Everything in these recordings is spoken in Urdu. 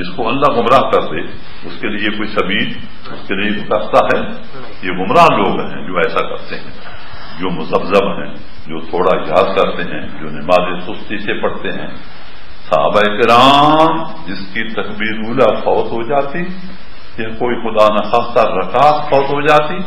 جس کو اللہ گمراہ کر دے، اس کے لیے کوئی سبیر اس کے لیے راستہ ہے؟ یہ گمراہ لوگ ہیں جو ایسا کرتے ہیں، جو مذبذب ہیں، جو تھوڑا یاد کرتے ہیں، جو نماز سستی سے پڑھتے ہیں۔ صحابہ کرام، جس کی تکبیر اولا فوت ہو جاتی، یا کوئی خدا نخواستہ رکاس فوت ہو جاتی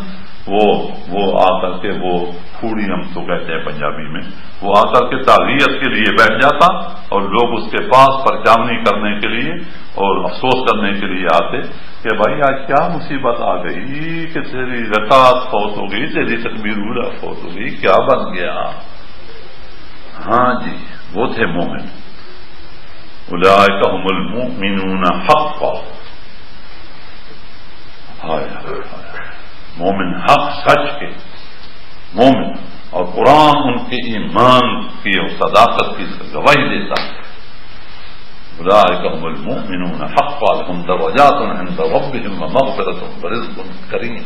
وہ وہ آ کر کے وہ پھوڑی ہم تو کہتے ہیں پنجابی میں، وہ آ کر کے تعلیت کے لیے بیٹھ جاتا اور لوگ اس کے پاس پرچامنی کرنے کے لیے اور افسوس کرنے کے لیے آتے کہ بھائی آج کیا مصیبت آ گئی، کہ تیری رکاط فوت ہو گئی، تیری تکبیر اولا فوت ہو گئی، کیا بن گیا؟ ہاں جی وہ تھے مومن۔ الاحم المؤمنون حق مومن حق سچ کے مومن اور قرآن ان کے ایمان کی اور صداقت کی گواہی دیتا ہے۔ اولئك المؤمنون حقا لهم درجات عند ربهم ومغفرة ورزق كريم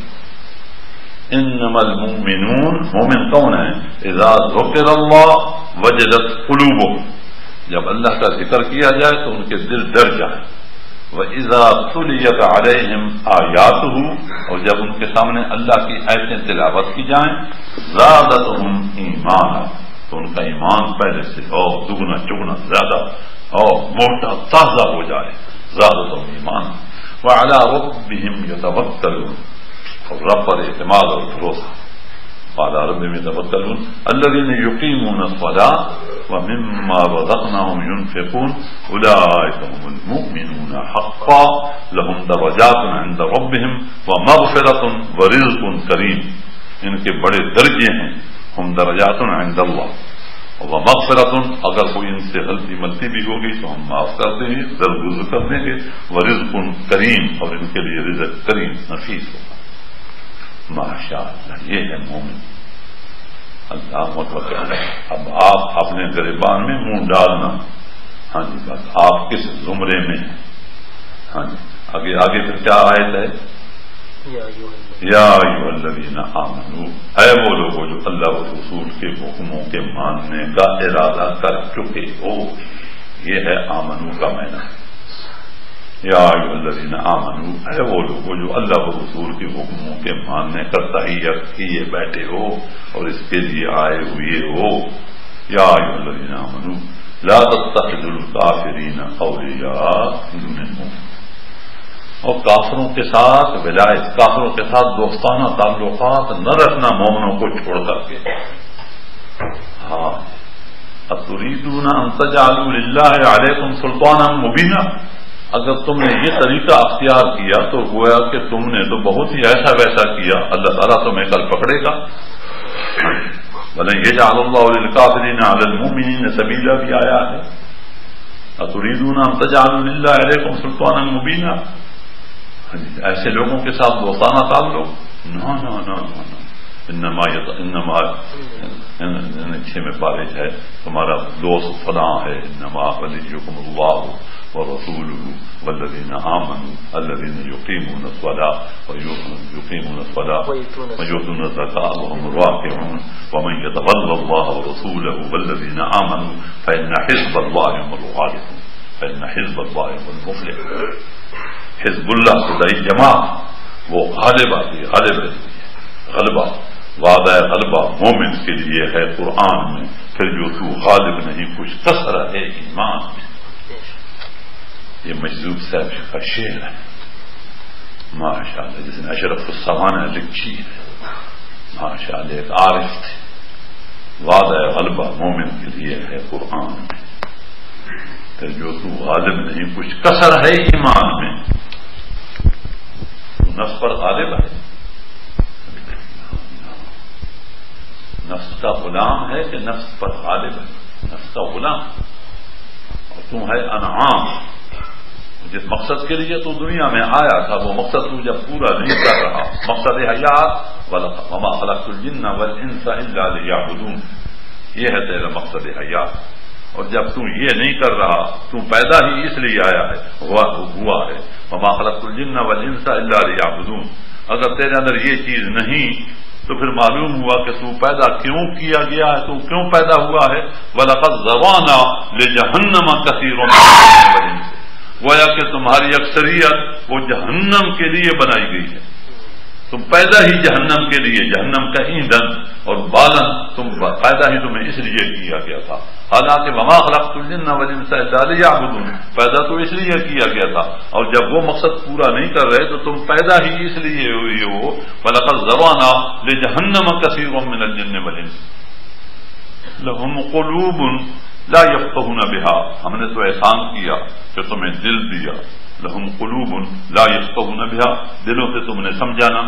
انما المؤمنون، مومن کون ہیں اذا ذکر اللہ وجدت قلوبهم۔ جب اللہ کا ذکر کیا جائے تو ان کے دل ڈر جائیں وہ عزاطلیت علیہم آیات اور جب ان کے سامنے اللہ کی ایسے تلاوت کی جائیں زیادہ تو ایمان تو ان کا ایمان پہلے سے اور دگنا چگنا زیادہ اور موٹا تازہ ہو جائے۔ زیادہ تو ایمان وہ اعلیٰ رب بھی اور رب پر اعتماد اور بھروسہ۔ قال رب يتفكرون الذين يقيمون الصلاة ومما رزقناهم ينفقون أولئك هم المؤمنون حقا. لهم درجات عند ربهم ومغفرة ورزق كريم. ان کے بڑے درجے ہیں ہم درجات عند اللہ. وہ مغفرت اگر کوئی ان سے غلطی ملتی بھی ہوگی تو ہم معاف کر دیں گے درگز کر دیں گے وہ رزق کریم اور ان کے لیے رزق کریم نفیس ہوگا۔ ماشاء اللہ یہ ہے مومن۔ اللہ مطلب اب آپ اپنے گریبان میں منہ ڈالنا۔ ہاں جی بس آپ کس زمرے میں ہاں جی آگے آگے پھر کیا آئے تھے یا آمنو۔ ہے وہ لوگ جو اللہ رسول کے حکموں کے ماننے کا ارادہ کر چکے ہو۔ یہ ہے آمنو کا مینا یا الذین آمنو ہے وہ لوگ جو اللہ و رسول کے حکموں کے ماننے کا تحیت کیے بیٹھے ہو اور اس کے لیے آئے ہوئے ہو۔ یا الذین آمنو، لا تتخذ الکافرین اولیاء اور کافروں کے ساتھ ولایت کافروں کے ساتھ دوستانہ تعلقات نہ رکھنا مومنوں کو چھوڑ کر کے۔ ہاں اتریدون ان تجعلوا للہ علیکم سلطانا مبینہ اگر تم نے یہ طریقہ اختیار کیا تو گویا کہ تم نے تو بہت ہی ایسا ویسا کیا، اللہ تعالیٰ تمہیں کل پکڑے گا۔ بھلے یہ جان اللہ کافرین عالمین سبیلا، بھی آیا ہے۔ اتریدون تجان اللہ علیکم سلطان مبینہ ہاں جی، ایسے لوگوں کے ساتھ دوستانہ تعلق؟ نہ نہ نہ انما انما چھ میں بارش ہے تمہارا دوست فلاں ہے انما ولی اللہ ورسوله والذين آمنوا الذين يقيمون الصلاة ويقيمون الصلاة ويؤتون الزكاة وهم راكعون ومن يتولى الله ورسوله والذين آمنوا فإن حزب الله هم الغالبون فإن حزب الله هم المفلحون۔ حزب اللہ خدائی جماعت وہ غالب آتی ہے غالب رہتی ہے۔ غلبہ وعدہ غلبہ مومن کے لیے ہے قرآن میں، پھر جو تو غالب نہیں، کچھ کثر ہے ایمان میں۔ یہ مجذوب صاحب کا شعر ہے۔ ماشاء اللہ جس نے اشرف السوانہ لکھی ہے۔ ماشاء اللہ ایک عارف تھے۔ وعدہ غلبہ مومن کے لیے ہے قرآن میں۔ پھر جو تو غالب نہیں، کچھ کثر ہے ایمان میں۔ نفس پر غالب ہے۔ نفس کا غلام ہے کہ نفس پر غالب ہے. نفس کا غلام. اور تم ہے انعام. جس مقصد کے لیے تو دنیا میں آیا تھا، وہ مقصد تو جب پورا نہیں کر رہا. مقصد حیات وما خلق الجن والانس الا ليعبدون. یہ ہے تیرا مقصد حیات. اور جب تم یہ نہیں کر رہا تم پیدا ہی اس لیے آیا ہے. ہوا ہوا ہے. وما خلق الجن والانس الا ليعبدون. اگر تیرے اندر یہ چیز نہیں تو پھر معلوم ہوا کہ تو پیدا کیوں کیا گیا ہے، تو کیوں پیدا ہوا ہے؟ ولقد زوانا لجہنم کثیر من گویا کہ تمہاری اکثریت وہ جہنم کے لیے بنائی گئی ہے۔ تم پیدا ہی جہنم کے لیے، جہنم کا ایندھن اور بالن تم پیدا ہی تمہیں اس لیے کیا گیا تھا۔ حالانکہ وما خلق الجن والانس پیدا تو اس لیے کیا گیا تھا۔ اور جب وہ مقصد پورا نہیں کر رہے تو تم پیدا ہی اس لیے ہوئی ہو۔ فلقد زوانا لجہنم کثیر من الجن والانس۔ لهم قلوب لا يفقهون بها۔ ہم نے تو احسان کیا کہ تمہیں دل دیا۔ لہم قلوب لا یفقہون بها. دلوں سے تم نے سمجھانا.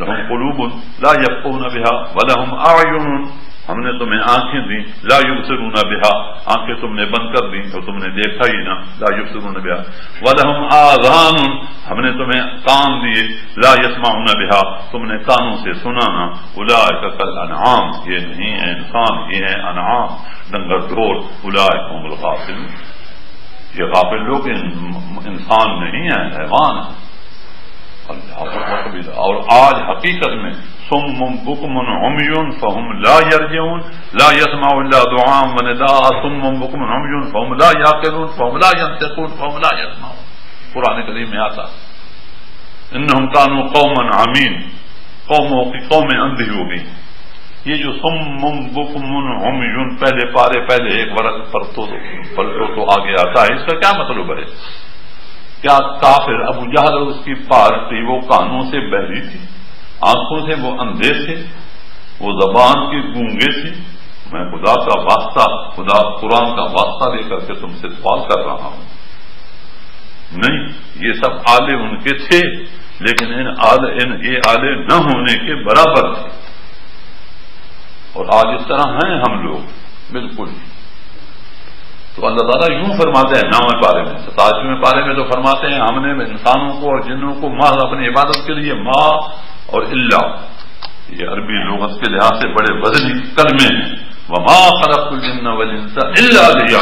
لہم قلوب لا یفقہون بها ولہم اعین. ہم نے تمہیں آنکھیں دی لا یبصرون بها. آنکھیں تم نے بند کر دی اور تم نے دیکھا ہی نہ، لا یبصرون بها. ولہم آذان. ہم نے تمہیں کان دیے، لا یسمعون بها. تم نے کانوں سے سنا نہ اولئک کل انعام یہ نہیں ہے انسان، یہ ہے انعام. ڈنگر ڈور اولئک هم الغافلون. یہ غافل لوگ انسان نہیں ہیں، حیوان اللہ اور آج حقیقت میں سم بکمن ہمیون فہم لا یرجون لا یسما اللہ دعام ون دا سم بکمن ہمیون فہم لا یاقلون فہم لا ینتقون فہم لا یسما قرآن کریم میں آتا انہم کانو قومن عمین، قوموں کی قومیں اندھی ہو گئی یہ جو سم مم بک من ہم یون پہلے پارے پہلے ایک برس پر تو پلٹو تو آگے آتا ہے۔ اس کا کیا مطلب ہے؟ کیا کافر ابو جہل اور اس کی پارٹی وہ کانوں سے بہری تھی؟ آنکھوں سے وہ اندھے تھے؟ وہ زبان کے گونگے تھے؟ میں خدا کا واسطہ، خدا قرآن کا واسطہ لے کر کے تم سے سوال کر رہا ہوں۔ نہیں، یہ سب آلے ان کے تھے، لیکن ان آلے ان یہ آلے نہ ہونے کے برابر تھے۔ اور آج اس طرح ہیں ہم لوگ، بالکل۔ تو اللہ تعالیٰ یوں فرماتے ہیں نام پارے میں، ستاجویں پارے میں تو فرماتے ہیں، ہم نے انسانوں کو اور جنوں کو ماں اپنی عبادت کے لیے ماں اور اللہ یہ عربی لغت کے لحاظ سے بڑے وزنی کلمے ہیں۔ وہ ماں خراب الجن ولنسا اللہ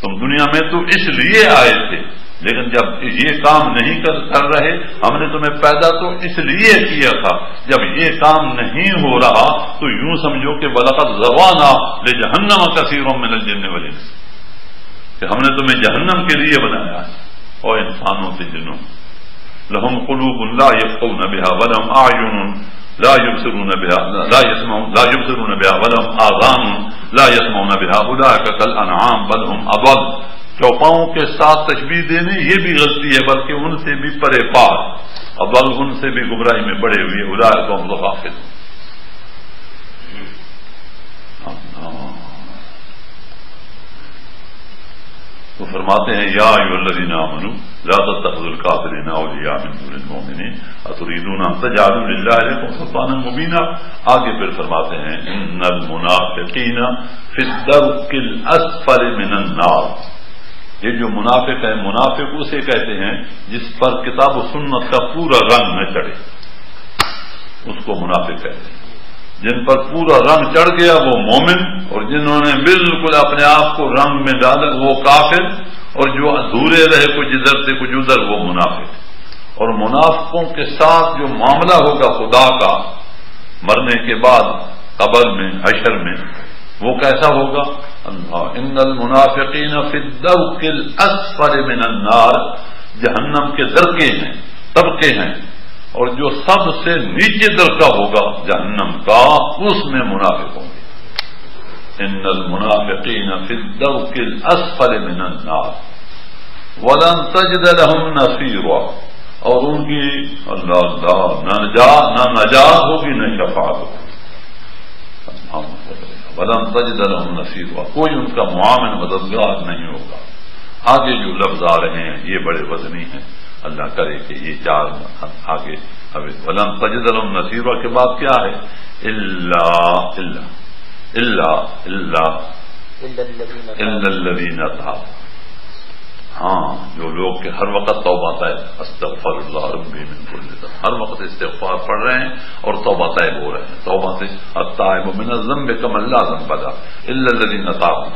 تم دنیا میں تو اس لیے آئے تھے لیکن جب یہ کام نہیں کر رہے، ہم نے تمہیں پیدا تو اس لیے کیا تھا۔ جب یہ کام نہیں ہو رہا، تو یوں سمجھو کہ بلقت زبانہ لے جہنم کثیروں میں نل والے کہ ہم نے تمہیں جہنم کے لیے بنایا۔ اور انسانوں سے جنوں لہم قلوب لا يفقون بها ولهم اعین لا يبصرون بها، لا يسمعون لا يبصرون بها ولهم اذان لا يسمعون بها اولئك كالانعام بل هم اضل چوپاؤں کے ساتھ تشبیح دینے یہ بھی غلطی ہے، بلکہ ان سے بھی پرے پار اب ان سے بھی گمراہی میں بڑے ہوئے ادار کو متفاقل تو فرماتے ہیں، یا الذین منو زیادہ تخذ القافرین اولیاء من دون المؤمنین۔ اتریدون ان تجعلوا لله علیکم سلطانا مبینا۔ آگے پھر فرماتے ہیں، ان المنافقین فی الدرک الاسفل من النار۔ یہ جو منافق ہے منافق اسے کہتے ہیں جس پر کتاب و سنت کا پورا رنگ نہ چڑھے۔ اس کو منافق کہتے ہیں۔ جن پر پورا رنگ چڑھ گیا، وہ مومن، اور جنہوں نے بالکل اپنے آپ کو رنگ میں ڈالا، وہ کافر، اور جو ادھورے رہے، کچھ ادھر سے کچھ ادھر، وہ منافق۔ اور منافقوں کے ساتھ جو معاملہ ہوگا خدا کا، مرنے کے بعد قبر میں، حشر میں وہ کیسا ہوگا؟ ان المنافقین فی الدوق الاسفل من النار، جہنم کے درکے ہیں، طبقے ہیں، اور جو سب سے نیچے درکا ہوگا جہنم کا، اس میں منافق ہوں گے۔ ان المنافقین فی الدوق الاسفل من النار۔ ولن تجد لهم نصیرا۔ اور ان کی، اللہ اللہ نہ نجات ہوگی نہ شفاعت ہوگی بدن تجد لهم نصیب کوئی ان کا معامن مددگار نہیں ہوگا۔ آگے جو لفظ آ رہے ہیں، یہ بڑے وزنی ہیں۔ اللہ کرے کہ یہ چار آگے ولم تجد الحم نصیبہ کے بعد کیا ہے؟ اللہ اللہ اللہ اللہ ہاں جو لوگ کے ہر وقت توبہ طے استغفر اللہ ربی من کل ہر وقت استغفار پڑھ رہے ہیں اور توبہ طے ہو رہے ہیں۔ توبہ سے الطائب من الذنب کم اللہ ذنب بدا الا الذين تابوا۔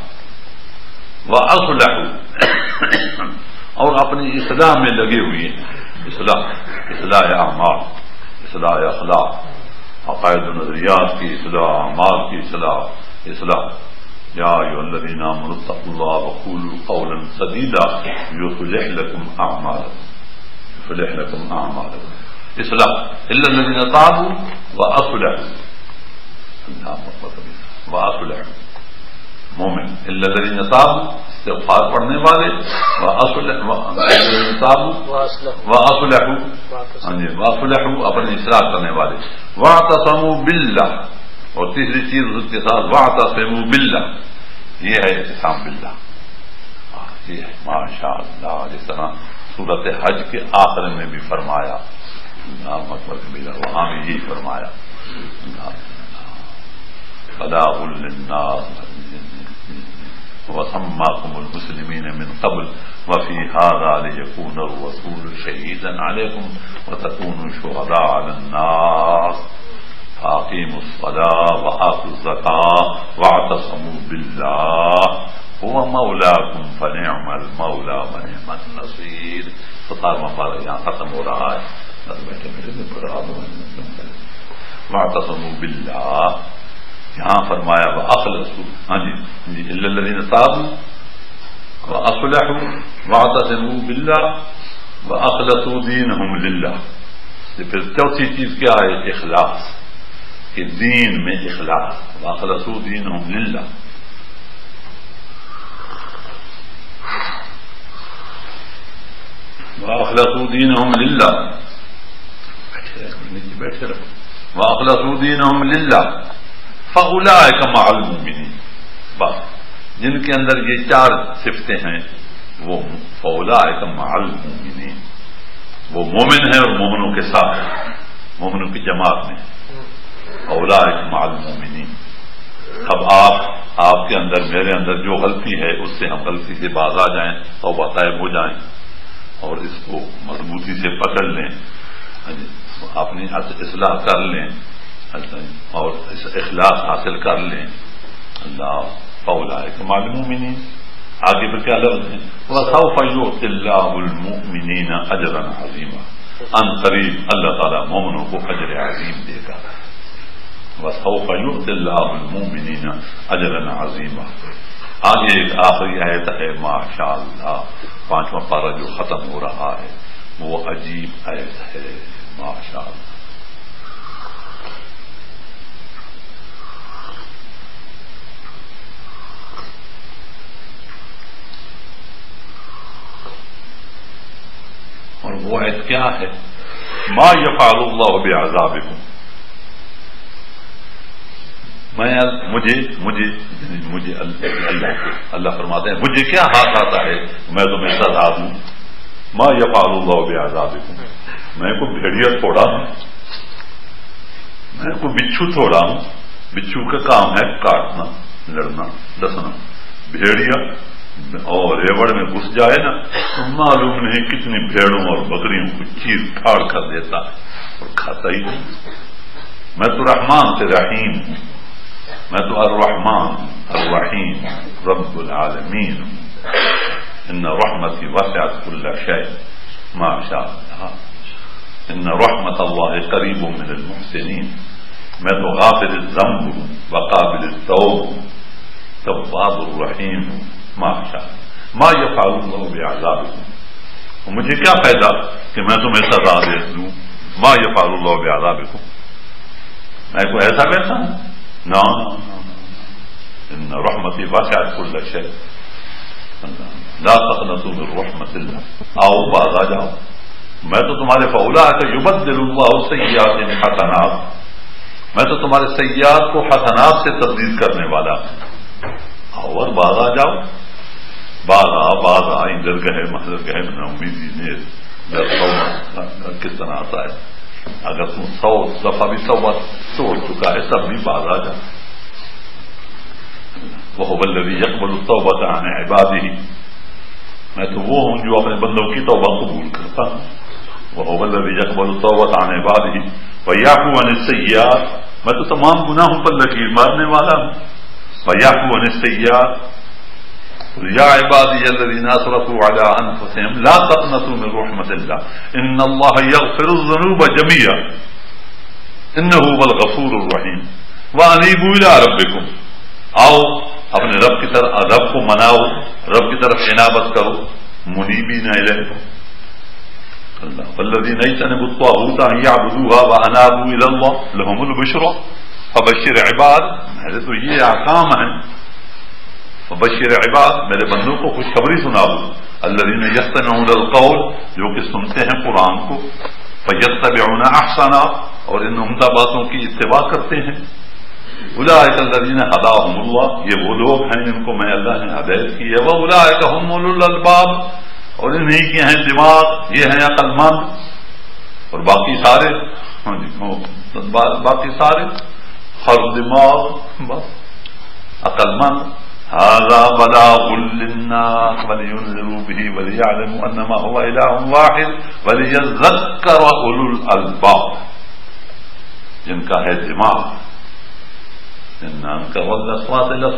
واصلحوا اور اپنی اصلاح میں لگے ہوئے ہیں۔ اصلاح اصلاح اعمال، اصلاح اخلاق، عقائد و نظریات کی اصلاح، اعمال کی اصلاح اصلاح۔ يا أيها الذين آمنوا اتقوا الله وقولوا قولا سديدا يصلح لكم أعمالكم يصلح لكم أعمالكم إصلاح إلا الذين تابوا وأصلحوا. وأصلحوا. مومن. إلا الذين تابوا استغفار پڑھنے والے. وأصلحوا. ہاں جی. وأصلحوا. اپنے اصلاح کرنے والے. واعتصموا بالله. اور تیسری چیز اس کے ساتھ واعتصموا بالله یہ ہے احتسام باللہ۔ یہ ہے ماشاء اللہ جس طرح صورت حج کے آخر میں بھی فرمایا۔ مطلب ملا وہاں بھی یہی فرمایا۔ خدا وسماكم المسلمين من قبل وفي هذا ليكون الرسول شهيدا عليكم وتكونوا شهداء على الناس۔ فاقيموا الصلاة وآتوا الزكاة واعتصموا بالله. هو مولاكم فنعم المولى ونعم النصير. ستارواں پارا یہاں ختم ہو رہا ہے بیٹھے بیٹھے واعتصموا بالله. یہاں فرمایا وہ اخلص ہاں جی. جی الذين صابوا واصلحوا واعتصموا بالله واخلصوا دينهم لله. پھر چوتھی چیز کیا ہے؟ اخلاص. کہ دین میں اخلاص۔ واخلص دینهم لله واخلصوا دينهم لله بیٹھے رہو واخلصوا دينهم لله فاولئك مع المؤمنين بس، جن کے اندر یہ چار صفتیں ہیں، وہ فاولئك مع المؤمنين وہ مومن ہیں اور مومنوں کے ساتھ مومنوں کی جماعت میں۔ اولا مع المؤمنين اب آپ آپ کے اندر، میرے اندر جو غلطی ہے، اس سے ہم غلطی سے باز آ جائیں اور طائب ہو جائیں اور اس کو مضبوطی سے پکڑ لیں۔ یعنی اپنی اصلاح کر لیں۔ اور اخلاص حاصل کر لیں۔ اللہ اولا ہے معلوم آگے پہ کیا لفظ ہیں وسوف يؤتي الله المؤمنين اجرا عظيما۔ ان قریب اللہ تعالیٰ مومنوں کو اجر عظیم دے گا۔ وسوف يؤتي الله المؤمنين اجرا عظيما. آگے ایک آخری آیت ہے ماشاء اللہ پانچواں پارہ جو ختم ہو رہا ہے، وہ عجیب آیت ہے ماشاء اللہ اور وہ عید کیا ہے؟ ما یفعل اللہ بعذاب میں مجھے مجھے مجھے اللہ اللہ فرماتے ہیں، مجھے کیا ہاتھ آتا ہے؟ میں تمہیں سزا دوں ما یفعل اللہ بعذاب میں کو بھیڑیا تھوڑا ہوں۔ میں کو بچھو تھوڑا ہوں۔ بچھو کا کام ہے کاٹنا، لڑنا ڈسنا بھیڑیا اور ریوڑ میں گھس جائے نا معلوم نہیں کتنی بھیڑوں اور بکریوں کو چیز پھاڑ کر دیتا ہے اور کھاتا ہی نہیں۔ میں تو رحمان سے رحیم ہوں۔ مدعو الرحمن الرحيم رب العالمين. إن رحمتي وسعت كل شيء. ما شاء الله. إن رحمة الله قريب من المحسنين. مدعو غافل الذنب وقابل التوب. تواب الرحيم. ما شاء ما يفعل الله بعذابكم. مجھے کیا فائدہ کہ میں تمہیں سزا دے دوں ما يفعل الله بعذابكم. میں کوئی ایسا کہتا ہوں نہ رحمتی باشاد کل لشے لا تقنطوا من رحمت اللہ آؤ باز آ جاؤ. میں تو تمہارے فولا کا یوبت دل سیاحت حسنات. میں تو تمہارے سیاحت کو حسنات سے تبدیل کرنے والا ہوں. آؤ اور باز آ جاؤ. بعض آ بعض آ ادھر گئے مدر گئے میں امید نے کس طرح آتا ہے؟ اگر تم سو دفعہ بھی سو بار توڑ چکا ہے تب بھی باز آ جا وہ بلبی یکبل تو بتانے عباد ہی میں تو وہ ہوں جو اپنے بندوں کی توبہ قبول کرتا ہوں۔ وہ بلبی یکبل تو بتانے بعد ہی بیاکو ان سیاح میں تو تمام گناہوں پر لکیر مارنے والا ہوں۔ بیاکو ان سیاح يا عبادي الذين اسرفوا على انفسهم لا تقنطوا من رحمه الله ان الله يغفر الذنوب جميعا انه هو الغفور الرحيم وانيبوا الى ربكم او اپنے رب کی طرف رب کو مناؤ، رب کی طرف عنابت کرو. منی بھی نہیں اللہ بلدی نہیں چنے بتوا ہوتا یا بدوہا و انابو اللہ لحم فبشر عباد. میرے تو یہ آکام ہیں. فبشر عباد، میرے بندوں کو خوشخبری سنا دوں اللہ دین یسن القول، جو کہ سنتے ہیں قرآن کو فیت احسانہ اور ان عمدہ باتوں کی اتباع کرتے ہیں۔ الا الدین ادا اللہ، یہ وہ لوگ ہیں جن کو میں اللہ نے ہدایت کی ہے۔ وہ الا الباب اور انہیں کے ہیں دماغ، یہ ہیں عقل مند۔ اور باقی سارے ہاں جی، باقی سارے ہر دماغ، بس، عقل مند۔ هذا بلاغ للناس ولينذروا به وليعلموا انما هو اله واحد وليذكر اولو الالباب جن کا ہے دماغ. جن نام کا والله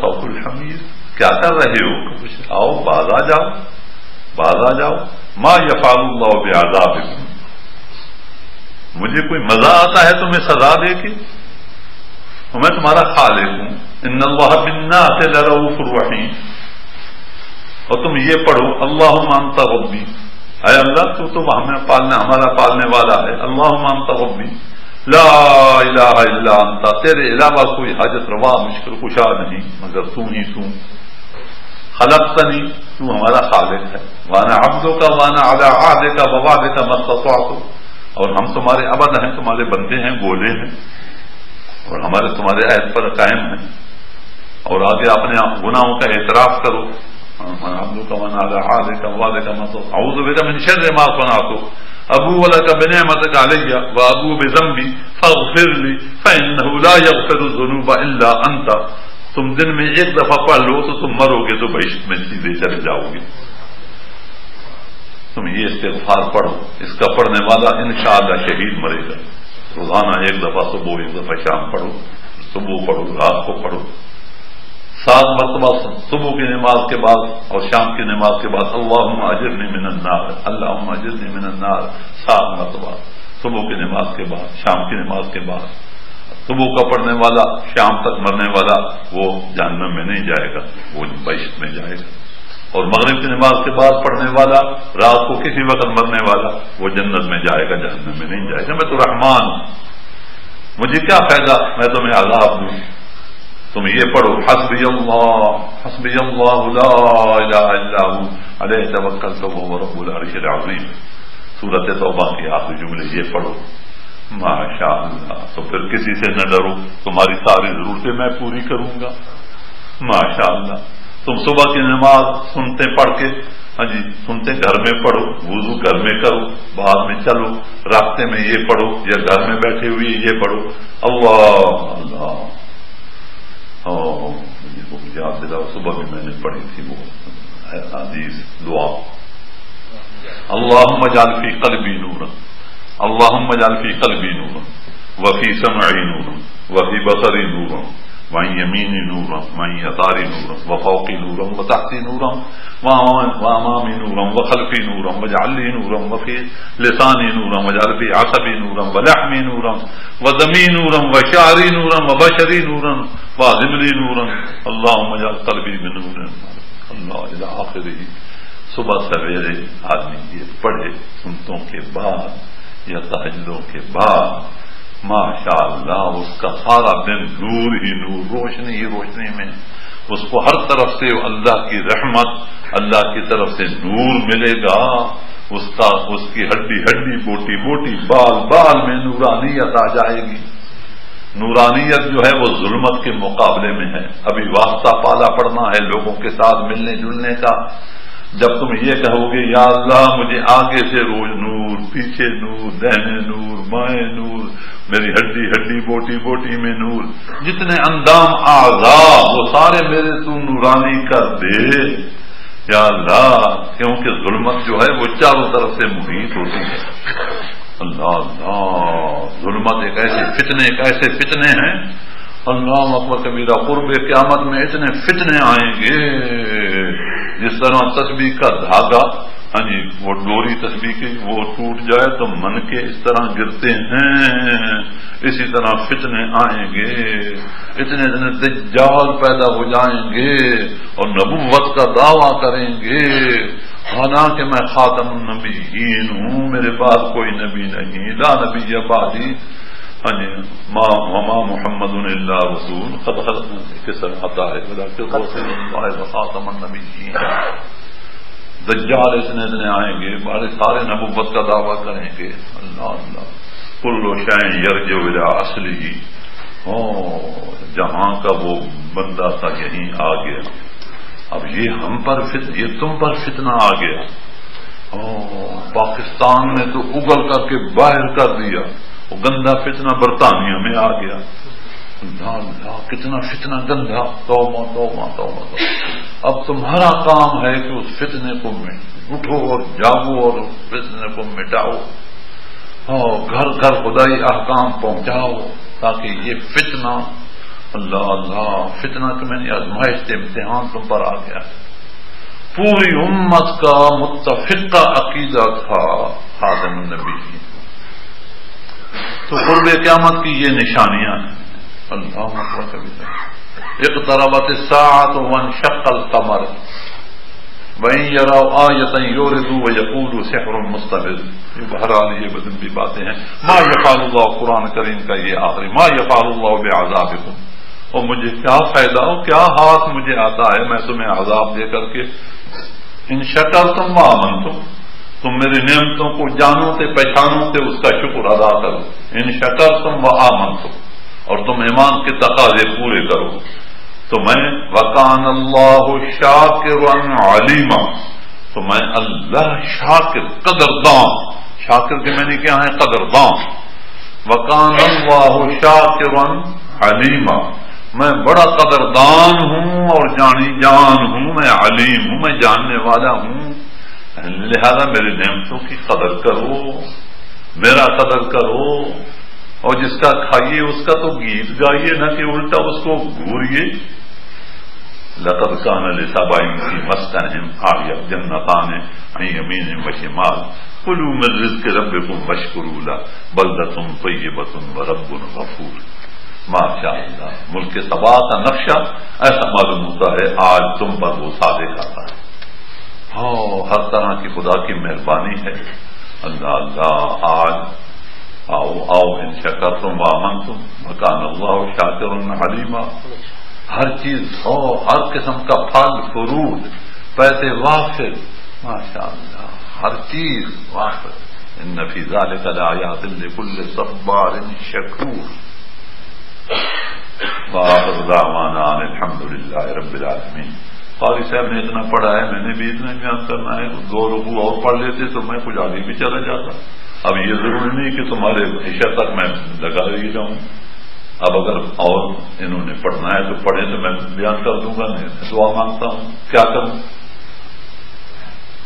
صوت الحمید کیا کر رہے ہو؟ کچھ آؤ، باز آ جاؤ، باز آ جاؤ. ماں یفال اللہ بعذاب مجھے کوئی مزہ آتا ہے تمہیں سزا دے کے؟ میں تمہارا خالق ہوں۔ ان اللہ بنا سے لروف الرحیم اور تم یہ پڑھو اللہ مانتا ربی اے اللہ، تو تم ہمیں پالنے، ہمارا پالنے والا ہے۔ اللہ مانتا ربی لا الہ الا انتا تیرے علاوہ کوئی حاجت روا، مشکل کشا نہیں، مگر تو ہی تو۔ خلق تنی تو ہمارا خالق ہے۔ وانا عبدوں کا وانا آدھا آدھے کا وبادے کا مستفا اور ہم تمہارے ابد ہیں، تمہارے بندے ہیں، گولے ہیں۔ اور ہمارے، تمہارے عہد پر قائم ہیں۔ اور آگے اپنے گناہوں کا اعتراف کرو۔ ابو کا منا دے کا واد کا مت اعوذ بک من شر ما ابو ولا کا بنعمتك علي وابو بذنبي فاغفر لي فانه لا يغفر الذنوب الا انت۔ تم دن میں ایک دفعہ پڑھ لو تو تم مرو گے، تو بہشت میں سیدھے چلے جاؤ گے۔ تم یہ استغفار پڑھو۔ اس کا پڑھنے والا انشاءاللہ شہید مرے گا۔ روزانہ ایک دفعہ صبح ایک دفعہ شام پڑھو۔ صبح پڑھو، رات کو پڑھو۔ سات مرتبہ صبح کی نماز کے بعد اور شام کی نماز کے بعد اللہ اجر من النار اللہ اجر من النار، سات مرتبہ صبح کی نماز کے بعد، شام کی نماز کے بعد۔ صبح کا پڑھنے والا، شام تک مرنے والا وہ جہنم میں نہیں جائے گا، وہ بشت میں جائے گا۔ اور مغرب کی نماز کے بعد پڑھنے والا، رات کو کسی وقت مرنے والا، وہ جنت میں جائے گا، جہنم میں نہیں جائے گا۔ میں تو رحمان ہوں۔ مجھے کیا فائدہ؟ میں تمہیں عذاب دوں۔ تم یہ پڑھو حسبی اللہ حسبی اللہ لا الہ الا ہوں علیہ توکل تو وہ رب العرش العظیم. سورت توبہ کے آخری جملے یہ پڑھو. ماشاء اللہ تو پھر کسی سے نہ ڈرو. تمہاری ساری ضرورتیں میں پوری کروں گا. ماشاء اللہ تم صبح کی نماز سنتے پڑھ کے ہاں جی سنتے گھر میں پڑھو. وضو گھر میں کرو. بعد میں چلو. راستے میں یہ پڑھو. یا گھر میں بیٹھے ہوئے یہ پڑھو. اللہ اللہ. مجھے وہ یاد دلا، صبح میں میں نے پڑھی تھی وہ حدیث، دعا۔ اللہ مجال فی قلبی نور اللہ مجال فی قلبی نور وفی سمعی نور وفی بصری نور وہیں یمینی نورم وہیں اطاری نورم وفوقی نورم و تحتی نورم وامامی نورم و خلفی نورم و جعلی نورم وفی لسانی نورم و جعلفی عصبی نورم و لحمی نورم و دمی نورم و شعری نورم و بشری نورم و ذملی نورم اللہم جعل قلبی بنورم اللہ الى آخری صبح سویرے آدمی یہ پڑھے سنتوں کے بعد یا تحجدوں کے بعد ماشاء اللہ اس کا سارا دن نور ہی نور، روشنی ہی روشنی میں۔ اس کو ہر طرف سے اللہ کی رحمت، اللہ کی طرف سے نور ملے گا۔ اس کا، اس کی ہڈی ہڈی، بوٹی بوٹی، بال بال میں نورانیت آ جائے گی۔ نورانیت جو ہے وہ ظلمت کے مقابلے میں ہے۔ ابھی واسطہ پالا پڑنا ہے لوگوں کے ساتھ ملنے جلنے کا۔ جب تم یہ کہو گے، یا اللہ، مجھے آگے سے روز نور، پیچھے نور، دہنے نور مائیں نور، میری ہڈی ہڈی، بوٹی بوٹی میں نور، جتنے اندام آزاد، وہ سارے میرے تو نورانی کر دے۔ یا اللہ، کیونکہ ظلمت جو ہے وہ چاروں طرف سے محیط ہوتی ہے۔ اللہ اللہ، ظلمت ایک ایسے فتنے، ایک ایسے فتنے ہیں۔ اللہ اکبر کبیرہ، قرب قیامت میں اتنے فتنے آئیں گے۔ جس طرح تصویر کا دھاگا ہاں جی وہ ڈوری تصویر کی وہ ٹوٹ جائے تو من کے اس طرح گرتے ہیں، اسی طرح فتنے آئیں گے، اتنے اتنے دجال پیدا ہو جائیں گے اور نبوت کا دعویٰ کریں گے۔ حالانکہ میں خاتم النبیین ہوں، میرے پاس کوئی نبی نہیں، لا نبی آبادی جی محمد اللہ رسول. کس آتا ہے خاتم النبیین دجال اتنے اتنے آئیں گے. بارے سارے نبوت کا دعویٰ کریں گے. اللہ اللہ. کلو شائن یرج ولا اصلی. جہاں کا وہ بندہ تھا یہیں آ گیا. اب یہ ہم پر فت، یہ تم پر فتنہ آ گیا. پاکستان نے تو اگل کر کے باہر کر دیا. وہ گندا فتنہ برطانیہ میں آ گیا۔ کتنا فتنہ گندا۔ تو ماں توما تو اب تمہارا کام ہے کہ اس فتنے کو اٹھو اور جاگو اور اس فتنے کو مٹاؤ۔ اور گھر گھر خدائی احکام پہنچاؤ تاکہ یہ فتنہ اللہ اللہ، فتنہ تو میں نے آزمائش سے امتحان تم پر آ گیا۔ پوری امت کا متفقہ عقیدہ تھا خادم النبی تو قرب قیامت کی یہ نشانیاں اللہ ایک طرح سات ون شکل قمر وہیں یار آ یتن یور دو و یقول سحر مستقل یہ بہرحال یہ بدن بھی باتیں ہیں۔ ما یقال اللہ قرآن کریم کا یہ آخری۔ ما یقال اللہ بے عذاب اور مجھے کیا فائدہ ہو کیا ہاتھ مجھے آتا ہے میں تمہیں عذاب دے کر کے۔ ان شکل تم مامن تم تم میری نعمتوں کو جانو تے پہچانو تے اس کا شکر ادا کرو۔ ان شکل تم و آمن تم اور تم ایمان کے تقاضے پورے کرو۔ تو میں، وکان اللہ شاکر علیما۔ تو میں اللہ شاکر، قدردان۔ شاکر کے میں نے کیا ہے؟ قدردان۔ وکان اللہ شاکر علیما۔ میں بڑا قدردان ہوں اور جانی جان ہوں، میں علیم ہوں، میں جاننے والا ہوں۔ لہذا میرے نعمتوں کی قدر کرو، میرا قدر کرو، اور جس کا کھائیے، اس کا تو گیت گائیے، نہ کہ الٹا اس کو گھوریے۔ لطب کان لسابائی کی مستن آیا جنتان امین وشمال کلو میں رزق رب کم بشکرولا بلدتم طیبتن و رب غفور۔ ماشاء اللہ ملک سبا کا نقشہ، ایسا معلوم ہوتا ہے، آج تم پر وہ صادق آتا ہے۔ ہاں، ہر طرح کی خدا کی مہربانی ہے۔ اللہ اللہ، آج۔ آؤ آؤ، ان شکر تم وامن تم۔ مکان اللہ شاکر حلیمہ ہر چیز ہو، ہر قسم کا پھل، فروٹ، پیسے، وافر۔ ماشاء اللہ، ہر چیز وافر۔ ان نفیزہ لے کر آیا ان شکور۔ الحمد للہ رب العالمین۔ قاری صاحب نے اتنا پڑھا ہے، میں نے بھی اتنا بیان کرنا ہے دو لوگ اور پڑھ لیتے تو میں کچھ آگے بھی چلا جاتا۔ اب یہ ضروری نہیں کہ تمہارے حصہ تک میں لگا ہی جاؤں۔ اب اگر اور انہوں نے پڑھنا ہے تو پڑھے تو میں بیان کر دوں گا نہیں دعا مانگتا ہوں۔ کیا کروں؟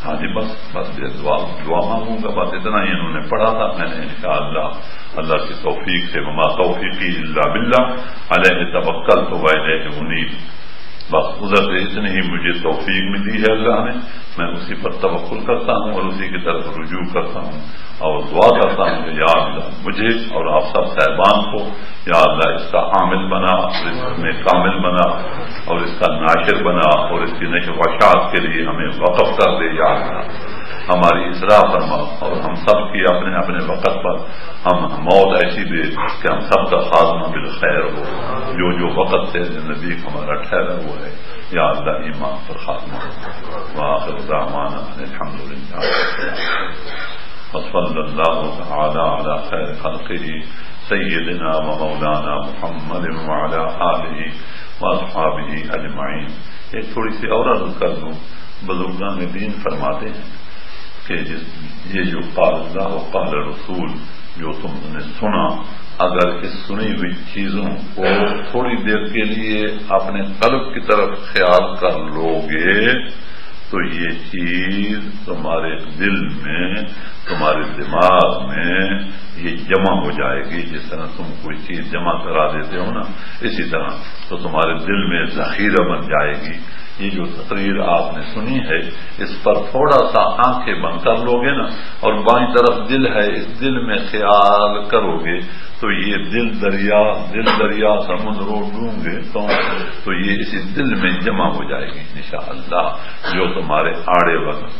ہاں جی بس بس دعا دعا مانگوں گا۔ بس اتنا ہی انہوں نے پڑھا تھا۔ میں نے کہا، اللہ اللہ کی توفیق سے مما توفیقی اللہ بلّہ علیہ تبکل تو وائد انیب بس ادھر سے اتنی ہی مجھے توفیق ملی ہے اللہ نے۔ میں اسی پر توقل کرتا ہوں اور اسی کی طرف رجوع کرتا ہوں اور دعا کرتا ہوں کہ یا اللہ مجھے اور آپ سب صاحبان کو، یا اللہ اس کا عامل بنا اس میں کامل بنا، اور اس کا ناشر بنا، اور اس کی نشو کے لیے ہمیں وقف کر دے یا اللہ۔ ہماری اصلاح فرما اور ہم سب کی اپنے اپنے وقت پر ہم موت ایسی دے کہ ہم سب کا خاتمہ بالخیر ہو۔ جو جو وقت سے نزدیک ہمارا ٹھہرا ہوا ہے، یا اللہ ایمان پر خاتمہ واخر دعوانا الحمد للہ وصل اللہ تعالی علی خیر خلقه سیدنا و مولانا محمد وعلى آلہ واصحابہ اجمعین۔ ایک تھوڑی سی اور عرض کر دوں، بزرگان دین فرماتے ہیں کہ یہ جو قال اللہ و قال رسول جو تم نے سنا، اگر اس سنی ہوئی چیزوں کو تھوڑی دیر کے لیے اپنے قلب کی طرف خیال کر لو گے، تو یہ چیز تمہارے دل میں، تمہارے دماغ میں یہ جمع ہو جائے گی۔ جس طرح تم کوئی چیز جمع کرا دیتے ہو نا، اسی طرح تو تمہارے دل میں ذخیرہ بن جائے گی۔ یہ جو تقریر آپ نے سنی ہے، اس پر تھوڑا سا آنکھیں بند کر لو گے نا، اور بائیں طرف دل ہے، اس دل میں خیال کرو گے، تو یہ دل دریا دل دریا سمندروں ڈوں گے تو یہ اسی دل میں جمع ہو جائے گی، انشاءاللہ۔ جو تمہارے آڑے وقت،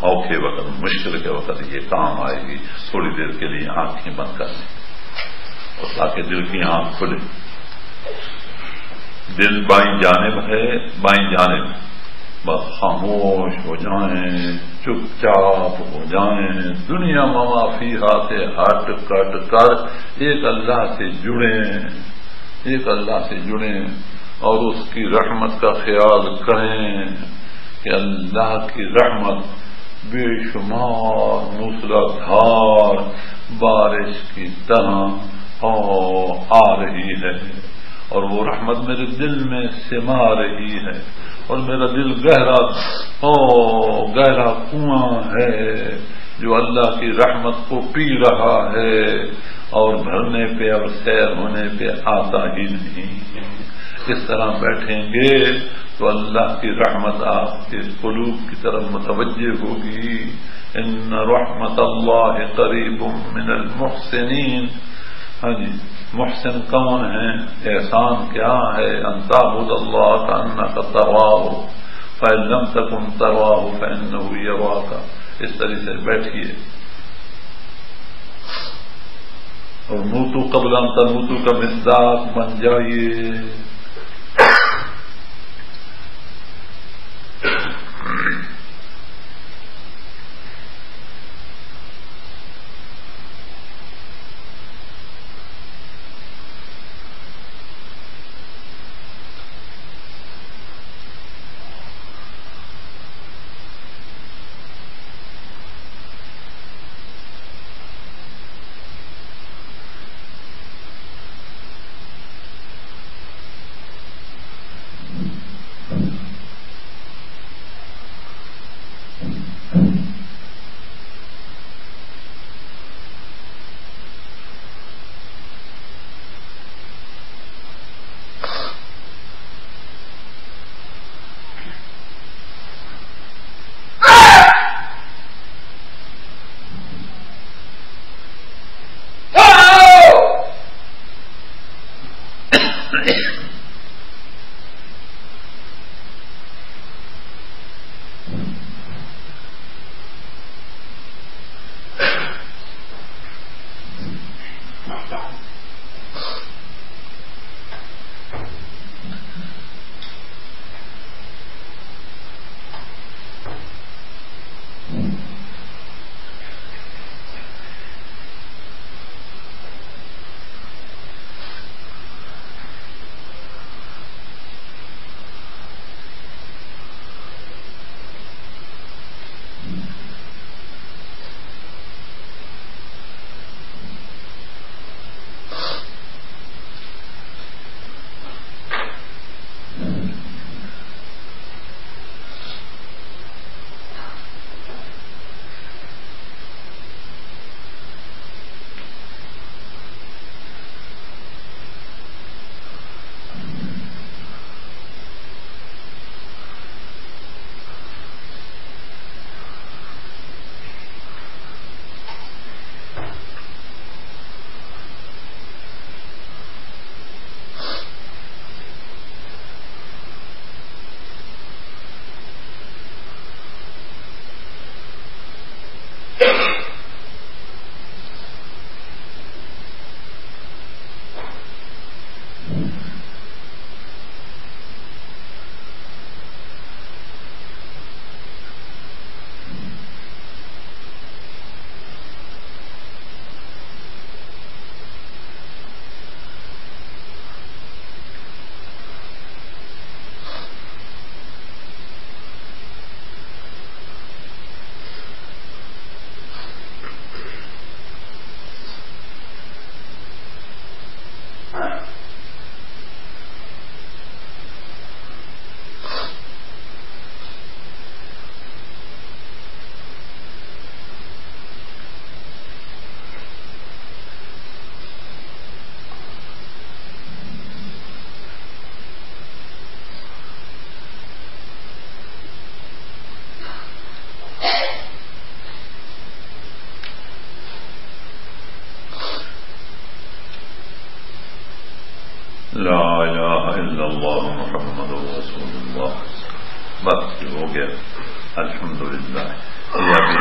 اوکھے وقت، مشکل کے وقت یہ کام آئے گی، تھوڑی دیر کے لیے آنکھیں بند کر لیں۔ اور تاکہ دل کی آنکھ کھلے۔ دل بائیں جانب ہے، بائیں جانب۔ بس خاموش ہو جائیں، چپ چاپ ہو جائیں۔ دنیا موافی ہاتھ ہٹ کٹ کر ایک اللہ سے جڑیں، ایک اللہ سے جڑیں اور اس کی رحمت کا خیال کریں کہ اللہ کی رحمت بے شمار موسلا دھار بارش کی طرح آ رہی ہے۔ اور وہ رحمت میرے دل میں سما رہی ہے اور میرا دل گہرا او گہرا کنواں ہے جو اللہ کی رحمت کو پی رہا ہے اور بھرنے پہ اور سیر ہونے پہ آتا ہی نہیں۔ اس طرح بیٹھیں گے تو اللہ کی رحمت آپ کے قلوب کی طرف متوجہ ہوگی۔ ان رحمت اللہ قریب من المحسنین۔ ہاں جی۔ محسن کون ہیں؟ احسان کیا ہے؟ انتاب اللہ کا انا کا تباہ ہو فیضم ان تباہ ہو فین ہوا کا اس طرح سے بیٹھیے. اور موتو قبل موتو کا مزداق بن جائیے.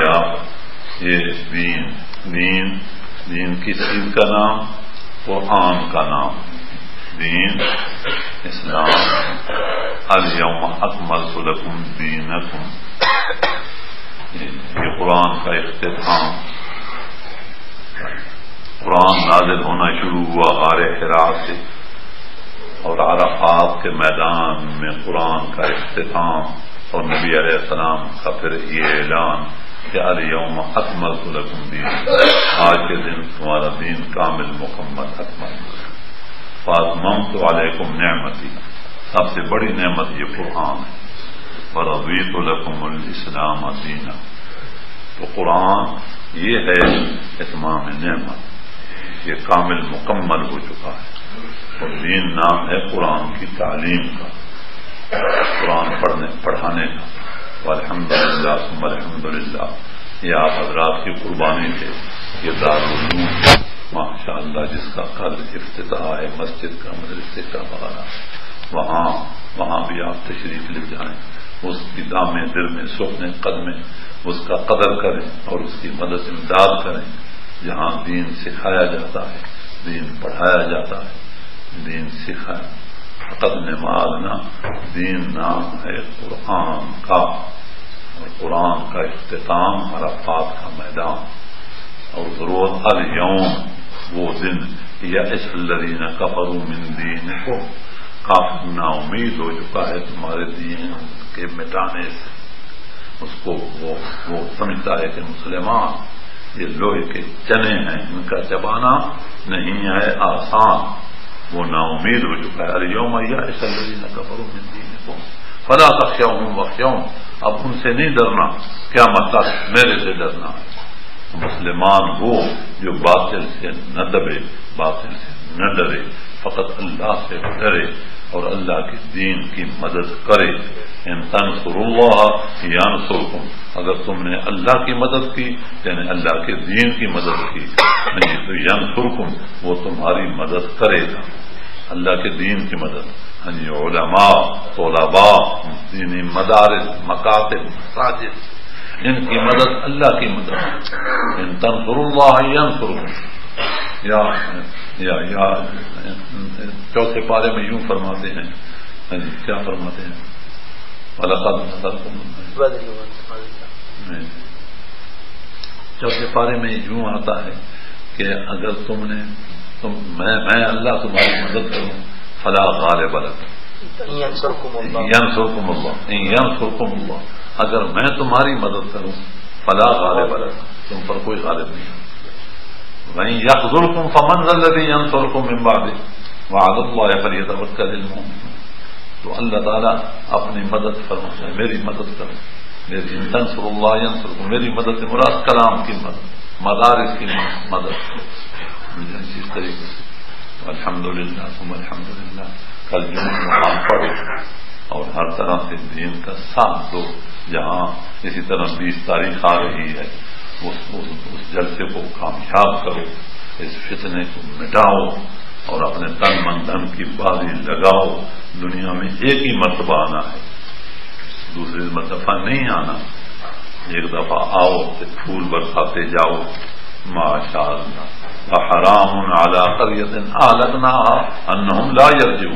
یہ یہ دین دین دین کس چیز کا نام؟ قرآن کا نام. دین اسلام اليوم اکمل سلکم دینکم یہ قرآن کا اختتام. قرآن نازل ہونا شروع ہوا غار حرا سے اور عرفات کے میدان میں قرآن کا اختتام اور نبی علیہ السلام کا پھر یہ اعلان کہ یوم اکمل سلکم دین آج کے دن تمہارا دین کامل مکمل اکمل فاطمم تو علیکم نعمتی۔ سب سے بڑی نعمت یہ قرآن ہے۔ اور ابیت الحکم الاسلام دینا۔ تو قرآن یہ ہے اتمام نعمت۔ یہ کامل مکمل ہو چکا ہے۔ اور دین نام ہے قرآن کی تعلیم کا۔ قرآن پڑھنے پڑھانے کا۔ الحمد للہ الحمد للہ۔ یہ آپ حضرات کی قربانی تھے یہ دارالعلوم ماشاء اللہ، جس کا قدر، افتتاح ہے، مسجد کا، مدرسے کا وغیرہ وہاں وہاں بھی آپ تشریف لے جائیں۔ اس کی دام دل میں سوکھنے قدمے اس کا قدر کریں اور اس کی مدد امداد کریں۔ جہاں دین سکھایا جاتا ہے، دین پڑھایا جاتا ہے۔ دین سکھایا۔ فقط نماز دین نام ہے قرآن کا۔ اور قرآن کا اختتام عرفات کا میدان۔ اور ضرورت اليوم وہ دن یا اس الدین کفرو من دین کو کافی نا امید ہو چکا ہے تمہارے دین کے مٹانے سے۔ اس کو وہ وہ سمجھتا ہے کہ مسلمان، یہ لوہے کے چنے ہیں، ان کا چبانا نہیں ہے آسان۔ وہ نا امید ہو چکا ہے۔ ارے یوم یا اس اللہ کا فلا تخشا ہوں اب ان سے نہیں ڈرنا کیا مطلب میرے سے ڈرنا۔ ہے مسلمان وہ جو باطل سے نہ دبے، باطل سے نہ ڈرے، فقط اللہ سے ڈرے۔ اور اللہ کے دین کی مدد کرے۔ ان تنصر اللہ یانصرکم اگر تم نے اللہ کی مدد کی یعنی اللہ کے دین کی مدد کی، نہیں تو ینصرکم، وہ تمہاری مدد کرے گا۔ اللہ کے دین کی مدد۔ ہاں جی علماء، طلباء، دینی مدارس، مکاتب، مساجد، ان کی مدد اللہ کی مدد۔ ان تنصر اللہ ینصرکم۔ یا یا یا چوتھے پارے میں یوں فرماتے ہیں۔ ہاں جی کیا فرماتے ہیں؟ چوتھے پارے میں یوں آتا ہے کہ اگر تم نے تم میں میں اللہ تمہاری مدد کروں فلاں غالب سرکم اللہ۔ سرکم اللہ۔ اگر میں تمہاری مدد کروں فلاں غالب تم پر کوئی غالب نہیں۔ وہیں یک ظلم فمن ذلتی ین سرکم امباد وعد اللہ فریت وکل تو اللہ تعالیٰ اپنی مدد فرماتا ہے، میری مدد کرو میری تنسر اللہ ینسر میری مدد مراد کلام کی مدد، مدارس کی مدد۔ اس طریقے سے۔ الحمد للہ تم الحمد للہ کل جمعہ پڑھو اور ہر طرح سے دین کا ساتھ دو۔ جہاں اسی طرح بیس تاریخ آ رہی ہے۔ اس جلسے کو کامیاب کرو، اس فتنے کو مٹاؤ اور اپنے تن من دھن کی بازی لگاؤ۔ دنیا میں ایک ہی مرتبہ آنا ہے، دوسری مرتبہ نہیں آنا۔ ایک دفعہ آؤ پھول برساتے جاؤ۔ ماشاء اللہ حرام اعلیٰ کریت آلکنا ان لا یرجو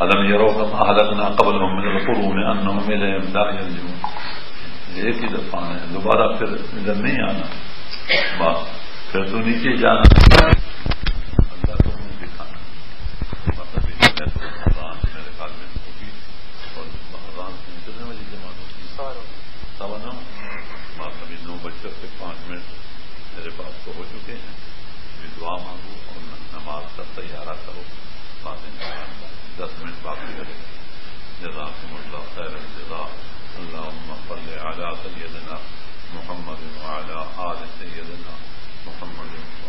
علم یرو کم آلکنا قبل قرون ان ملے لا یرجو ایک ہی دفعہ آنا ہے۔ دوبارہ پھر ادھر نہیں آنا۔ بس پھر تو نیچے جانا۔ اللہ کو دکھانا۔ میرے ہوگی اور بجے ابھی نو بج کر کے پانچ منٹ میرے ہو چکے ہیں۔ مانگو اور نماز کا تیارہ کرو دس منٹ باقی رہے۔ جزاک اللہ خیر سيدنا محمد وعلى آل سيدنا محمد.